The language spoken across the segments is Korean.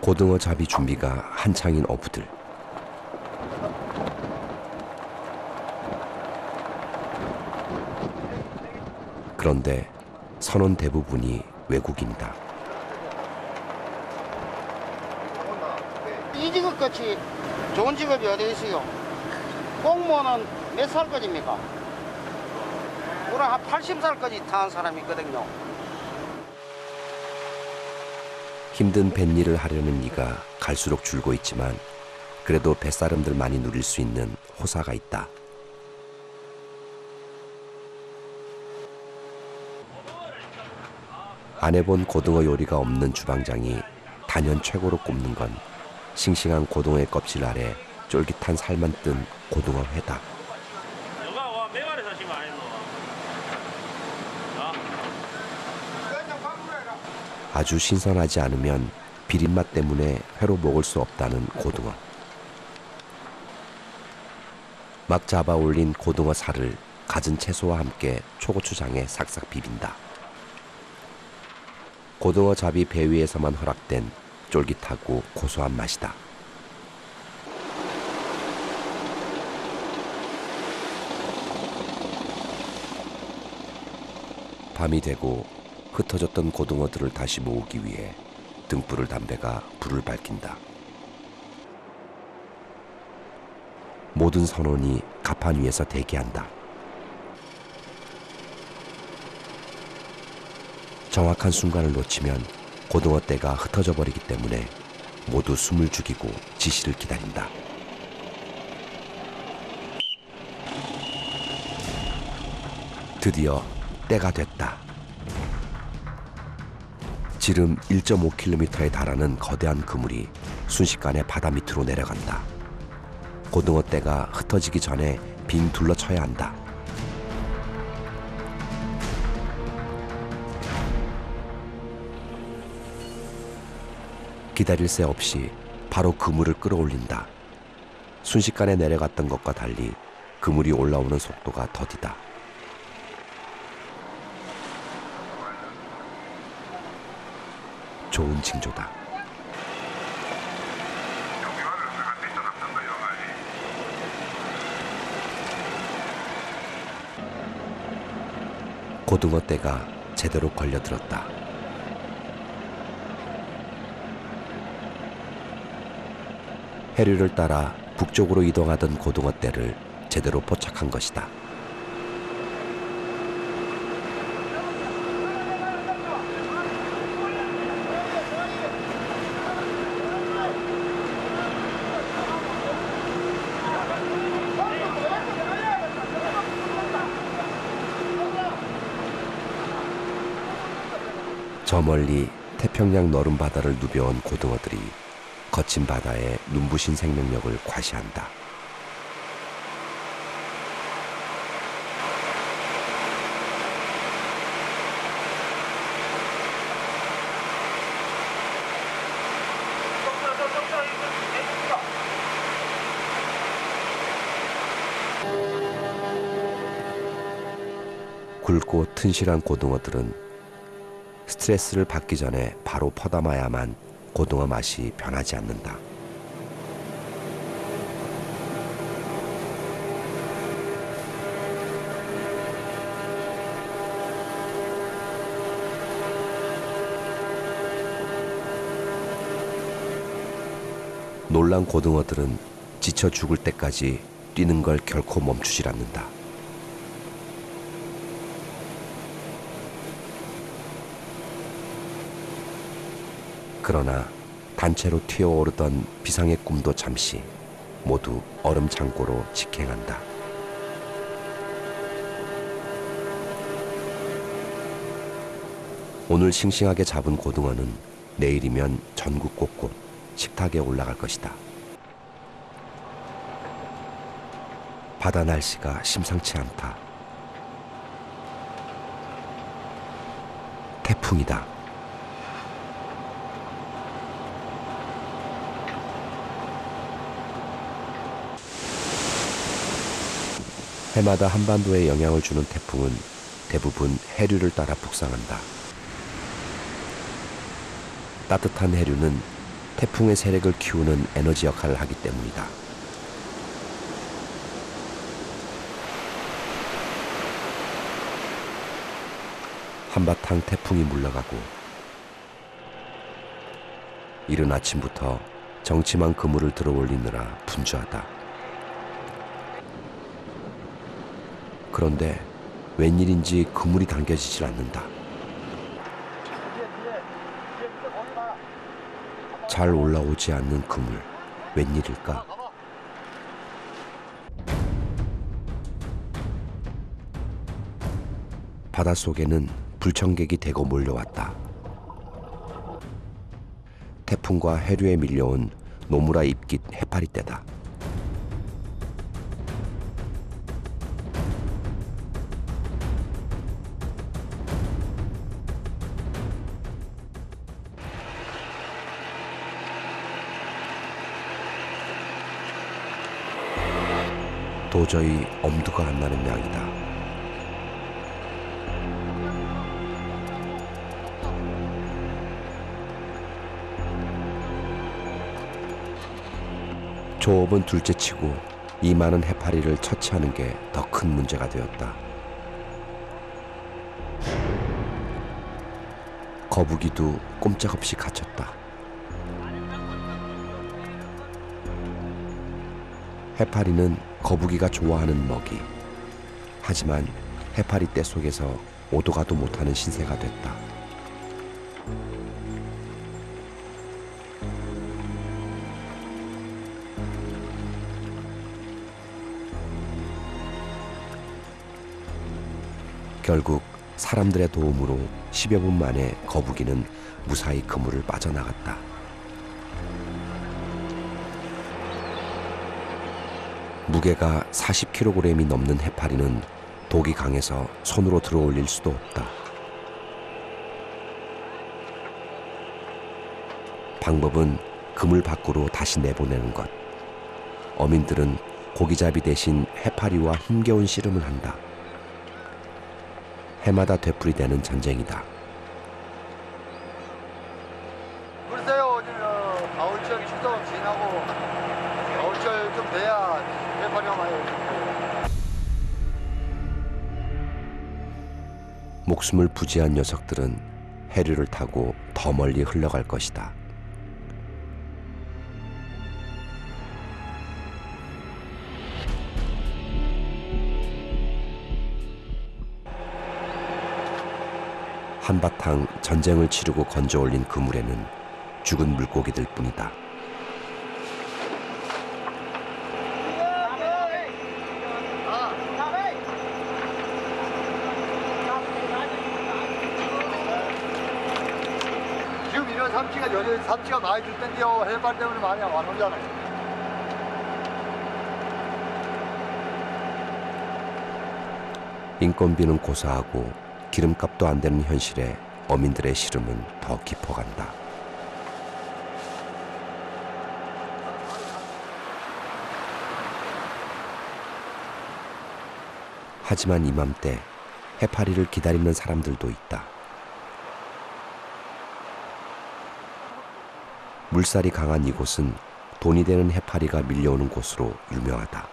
고등어 잡이 준비가 한창인 어부들. 그런데 선원 대부분이 외국인이다. 이 직업 같이 좋은 직업이 어디 있어요? 공무원은 몇 살까지입니까? 우리 한 80살까지 타는 사람이 있거든요. 힘든 뱃일을 하려는 이가 갈수록 줄고 있지만 그래도 뱃사람들 많이 누릴 수 있는 호사가 있다. 안 해본 고등어 요리가 없는 주방장이 단연 최고로 꼽는 건 싱싱한 고등어의 껍질 아래 쫄깃한 살만 뜬 고등어 회다. 누가 와 메가리 사시면 안 했노? 어? 아주 신선하지 않으면 비린맛 때문에 회로 먹을 수 없다는 고등어. 막 잡아 올린 고등어 살을 갖은 채소와 함께 초고추장에 싹싹 비빈다. 고등어 잡이 배 위에서만 허락된 쫄깃하고 고소한 맛이다. 밤이 되고 흩어졌던 고등어들을 다시 모으기 위해 등불을 담배가 불을 밝힌다. 모든 선원이 가판 위에서 대기한다. 정확한 순간을 놓치면 고등어 떼가 흩어져 버리기 때문에 모두 숨을 죽이고 지시를 기다린다. 드디어 때가 됐다. 지름 1.5km에 달하는 거대한 그물이 순식간에 바다 밑으로 내려간다. 고등어 떼가 흩어지기 전에 빙 둘러쳐야 한다. 기다릴 새 없이 바로 그물을 끌어올린다. 순식간에 내려갔던 것과 달리 그물이 올라오는 속도가 더디다. 좋은 징조다. 고등어 떼가 제대로 걸려들었다. 해류를 따라 북쪽으로 이동하던 고등어 떼를 제대로 포착한 것이다. 저 멀리 태평양 너른 바다를 누벼온 고등어들이 거친 바다에 눈부신 생명력을 과시한다. 굵고 튼실한 고등어들은 스트레스를 받기 전에 바로 퍼담아야만 고등어 맛이 변하지 않는다. 놀란 고등어들은 지쳐 죽을 때까지 뛰는 걸 결코 멈추질 않는다. 그러나 단체로 튀어오르던 비상의 꿈도 잠시 모두 얼음 창고로 직행한다. 오늘 싱싱하게 잡은 고등어는 내일이면 전국 곳곳 식탁에 올라갈 것이다. 바다 날씨가 심상치 않다. 태풍이다. 해마다 한반도에 영향을 주는 태풍은 대부분 해류를 따라 북상한다. 따뜻한 해류는 태풍의 세력을 키우는 에너지 역할을 하기 때문이다. 한바탕 태풍이 물러가고 이른 아침부터 정치만 그물을 들어 올리느라 분주하다. 그런데 웬일인지 그물이 당겨지질 않는다. 잘 올라오지 않는 그물 웬일일까? 바닷속에는 불청객이 대거 몰려왔다. 태풍과 해류에 밀려온 노무라 입깃 해파리 떼다. 도저히 엄두가 안 나는 양이다. 조업은 둘째 치고 이 많은 해파리를 처치하는 게 더 큰 문제가 되었다. 거북이도 꼼짝없이 갇혔다. 해파리는 거북이가 좋아하는 먹이. 하지만 해파리 떼 속에서 오도 가도 못하는 신세가 됐다. 결국 사람들의 도움으로 10여 분 만에 거북이는 무사히 그물을 빠져나갔다. 무게가 40kg이 넘는 해파리는 독이 강해서 손으로 들어 올릴 수도 없다. 방법은 그물 밖으로 다시 내보내는 것. 어민들은 고기잡이 대신 해파리와 힘겨운 씨름을 한다. 해마다 되풀이되는 전쟁이다. 목숨을 부지한 녀석들은 해류를 타고 더 멀리 흘러갈 것이다. 한바탕 전쟁을 치르고 건져 올린 그물에는 죽은 물고기들 뿐이다. 지금 이런 삼치가 여전히 삼치가 많이 줄 텐데요. 해발 때문에 많이 안 오잖아요. 인건비는 고사하고 기름값도 안 되는 현실에 어민들의 시름은 더 깊어간다. 하지만 이맘때 해파리를 기다리는 사람들도 있다. 물살이 강한 이곳은 돈이 되는 해파리가 밀려오는 곳으로 유명하다.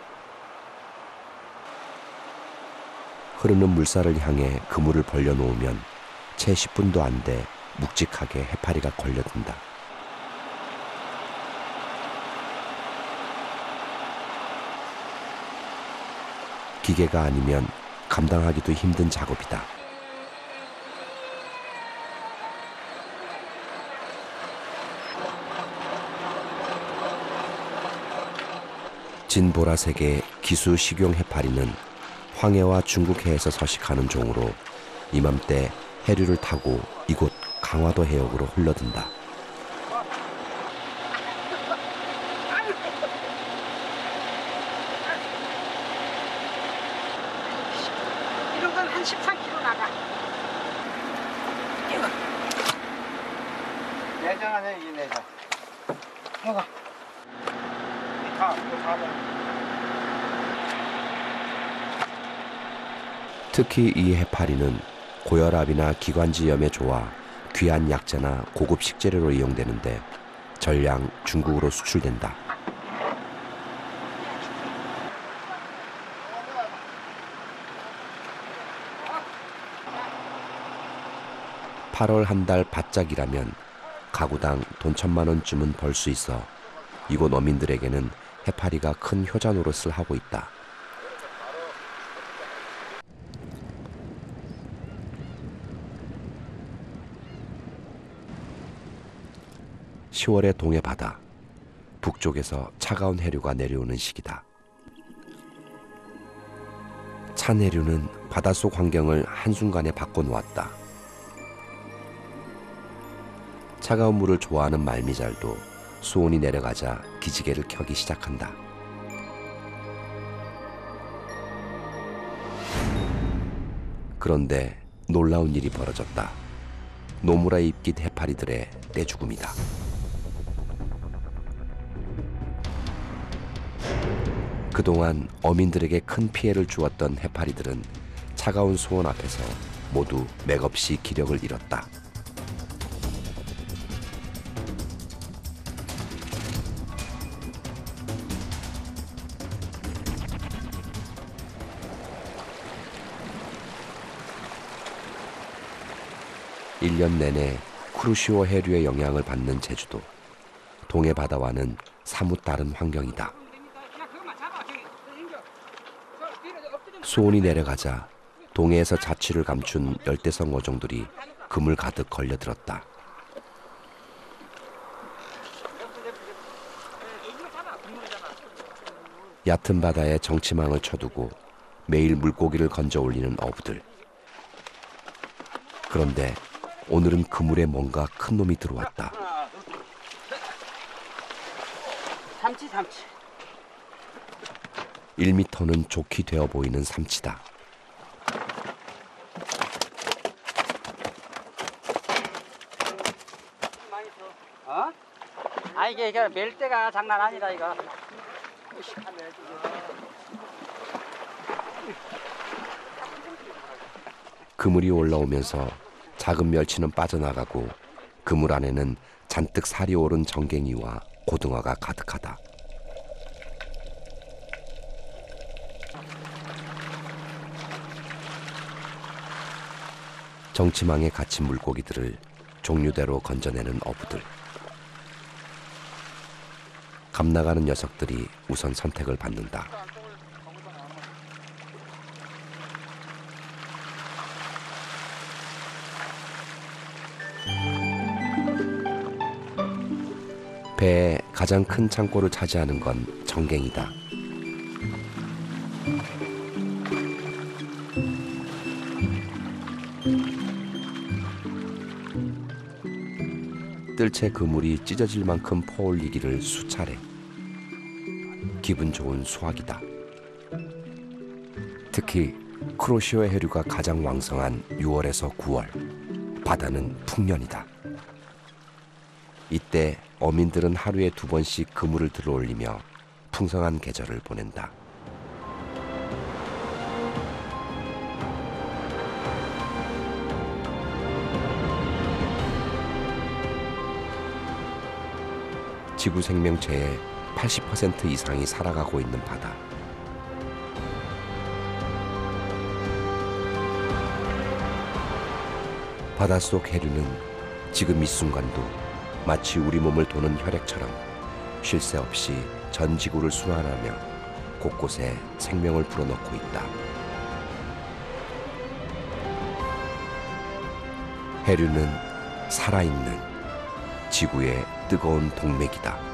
흐르는 물살을 향해 그물을 벌려놓으면 채 10분도 안 돼 묵직하게 해파리가 걸려든다. 기계가 아니면 감당하기도 힘든 작업이다. 진보라색의 기수 식용 해파리는 황해와 중국해에서 서식하는 종으로 이맘때 해류를 타고 이곳 강화도 해역으로 흘러든다. 이런 건 한 13kg 나가. 내장 아니야 이게 내장. 해가. 다 이거 다 먹어. 특히 이 해파리는 고혈압이나 기관지염에 좋아 귀한 약재나 고급 식재료로 이용되는데 전량 중국으로 수출된다. (8월) 한 달 바짝이라면 가구당 돈 천만 원쯤은 벌 수 있어 이곳 어민들에게는 해파리가 큰 효자 노릇을 하고 있다. (10월의) 동해 바다 북쪽에서 차가운 해류가 내려오는 시기다. 찬 해류는 바닷속 환경을 한순간에 바꿔놓았다. 차가운 물을 좋아하는 말미잘도 수온이 내려가자 기지개를 켜기 시작한다. 그런데 놀라운 일이 벌어졌다. 노무라 입깃 해파리들의 떼죽음이다. 그동안 어민들에게 큰 피해를 주었던 해파리들은 차가운 수온 앞에서 모두 맥없이 기력을 잃었다. 일 년 내내 쿠르시오 해류의 영향을 받는 제주도. 동해 바다와는 사뭇 다른 환경이다. 수온이 내려가자 동해에서 자취를 감춘 열대성 어종들이 그물 가득 걸려들었다. 얕은 바다에 정치망을 쳐두고 매일 물고기를 건져 올리는 어부들. 그런데 오늘은 그물에 뭔가 큰 놈이 들어왔다. 삼치 삼치 1미터는 좋게 되어 보이는 삼치다. 어? 아 이게 이게 멜때가 장난 아니다 이거 그물이 올라오면서 작은 멸치는 빠져나가고 그물 안에는 잔뜩 살이 오른 정갱이와 고등어가 가득하다. 정치망에 갇힌 물고기들을 종류대로 건져내는 어부들. 감나가는 녀석들이 우선 선택을 받는다. 배의 가장 큰 창고를 차지하는 건 정갱이다. 뜰채 그물이 찢어질 만큼 퍼올리기를 수차례. 기분 좋은 수확이다. 특히 크로시오 해류가 가장 왕성한 6월에서 9월, 바다는 풍년이다. 이때 어민들은 하루에 두 번씩 그물을 들어올리며 풍성한 계절을 보낸다. 지구 생명체의 80% 이상이 살아가고 있는 바다. 바닷속 해류는 지금 이 순간도 마치 우리 몸을 도는 혈액처럼 쉴 새 없이 전 지구를 순환하며 곳곳에 생명을 불어넣고 있다. 해류는 살아있는 지구의 뜨거운 동맥이다.